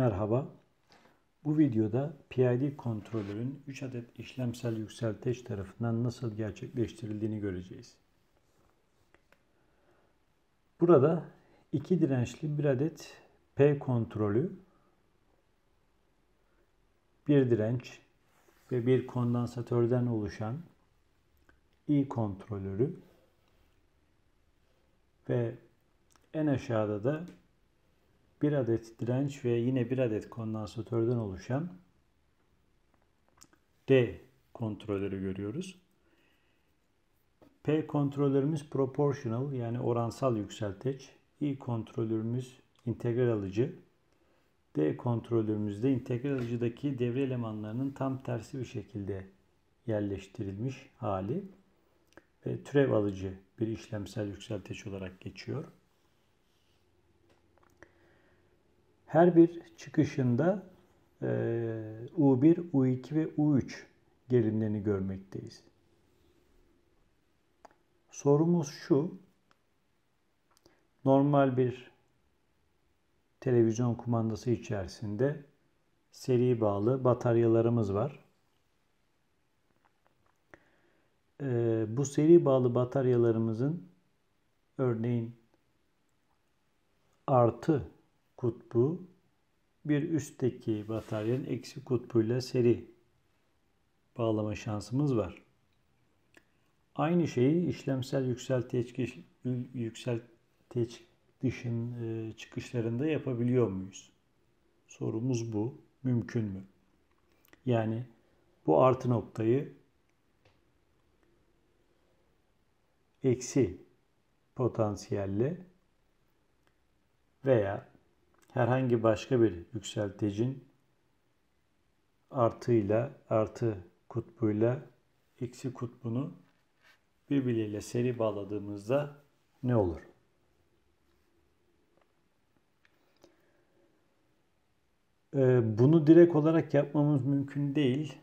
Merhaba. Bu videoda PID kontrolörün 3 adet işlemsel yükselteç tarafından nasıl gerçekleştirildiğini göreceğiz. Burada iki dirençli bir adet P kontrolü, bir direnç ve bir kondansatörden oluşan I kontrolörü ve en aşağıda da bir adet direnç ve yine bir adet kondansatörden oluşan D kontrolörü görüyoruz. P kontrolörümüz proportional yani oransal yükselteç. I kontrolörümüz integral alıcı. D kontrolörümüzde integral alıcıdaki devre elemanlarının tam tersi bir şekilde yerleştirilmiş hali ve türev alıcı bir işlemsel yükselteç olarak geçiyor. Her bir çıkışında U1, U2 ve U3 gerilimlerini görmekteyiz. Sorumuz şu. Normal bir televizyon kumandası içerisinde seri bağlı bataryalarımız var. Bu seri bağlı bataryalarımızın örneğin artı kutbu bir üstteki bataryanın eksi kutbuyla seri bağlama şansımız var. Aynı şeyi işlemsel yükselteç, yükselteç dışın e, çıkışlarında yapabiliyor muyuz? Sorumuz bu. Mümkün mü? Yani bu artı noktayı eksi potansiyelle veya herhangi başka bir yükseltecin artıyla artı kutbuyla eksi kutbunu birbirleriyle seri bağladığımızda ne olur? Ee, bunu direkt olarak yapmamız mümkün değil.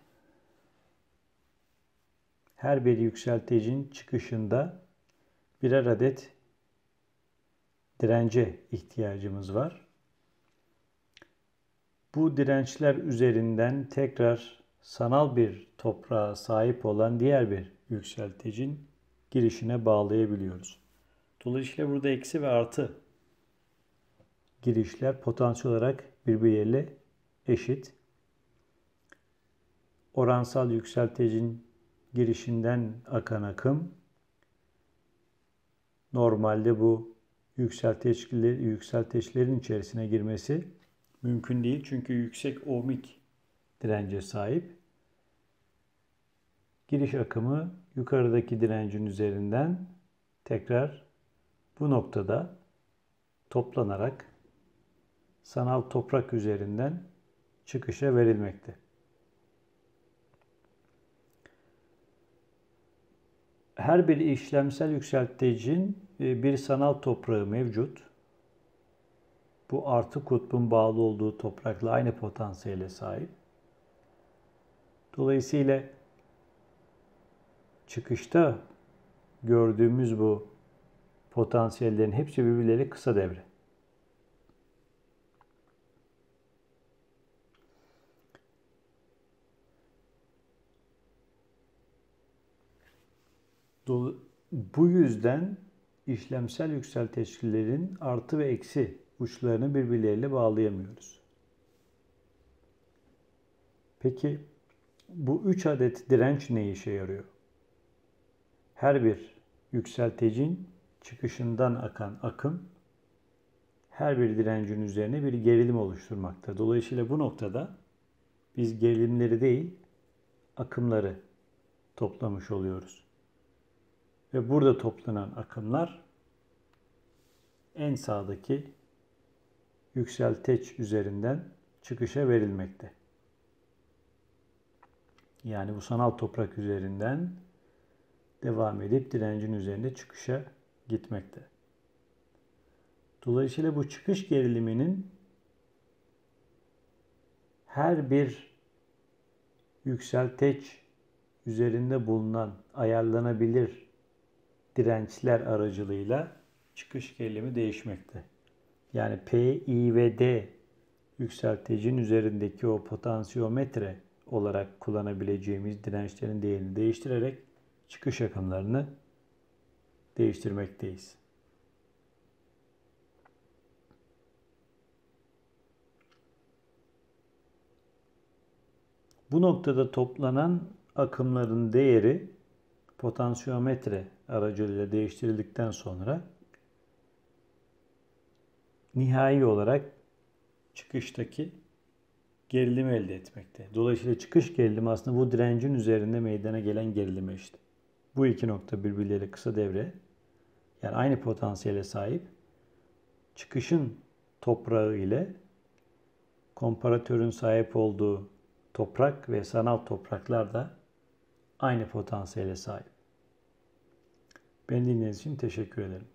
Her bir yükseltecin çıkışında birer adet dirence ihtiyacımız var bu dirençler üzerinden tekrar sanal bir toprağa sahip olan diğer bir yükseltecin girişine bağlayabiliyoruz. Dolayısıyla burada eksi ve artı girişler potansiyel olarak birbirleriyle eşit. Oransal yükseltecin girişinden akan akım normalde bu yükselteçlerin içerisine girmesi mümkün değil. Çünkü yüksek ohmik dirence sahip. Giriş akımı yukarıdaki direncin üzerinden tekrar bu noktada toplanarak sanal toprak üzerinden çıkışa verilmekte. Her bir işlemsel yükselticinin e, bir sanal toprağı mevcut bu artı kutbun bağlı olduğu toprakla aynı potansiyele sahip. Dolayısıyla çıkışta gördüğümüz bu potansiyellerin hepsi birbirleri kısa devre. Bu yüzden işlemsel yükselteçlilerin artı ve eksi uçlarını birbirleriyle bağlayamıyoruz. Peki bu üç adet direnç ne işe yarıyor? Her bir yükseltecin çıkışından akan akım her bir direncin üzerine bir gerilim oluşturmakta. Dolayısıyla bu noktada biz gerilimleri değil akımları toplamış oluyoruz. Ve burada toplanan akımlar en sağdaki yükselteç üzerinden çıkışa verilmekte. Yani bu sanal toprak üzerinden devam edip direncin üzerinde çıkışa gitmekte. Dolayısıyla bu çıkış geriliminin her bir yükselteç üzerinde bulunan ayarlanabilir dirençler aracılığıyla çıkış gerilimi değişmekte. Yani P, I ve D yükselticinin üzerindeki o potansiyometre olarak kullanabileceğimiz dirençlerin değerini değiştirerek çıkış akımlarını değiştirmekteyiz. Bu noktada toplanan akımların değeri potansiyometre aracılığıyla değiştirildikten sonra nihai olarak çıkıştaki gerilimi elde etmekte. Dolayısıyla çıkış gerilimi aslında bu direncin üzerinde meydana gelen gerilime işte. Bu iki nokta birbirleriyle kısa devre. Yani aynı potansiyele sahip. Çıkışın toprağı ile komparatörün sahip olduğu toprak ve sanal topraklar da aynı potansiyele sahip. Beni dinlediğiniz için teşekkür ederim.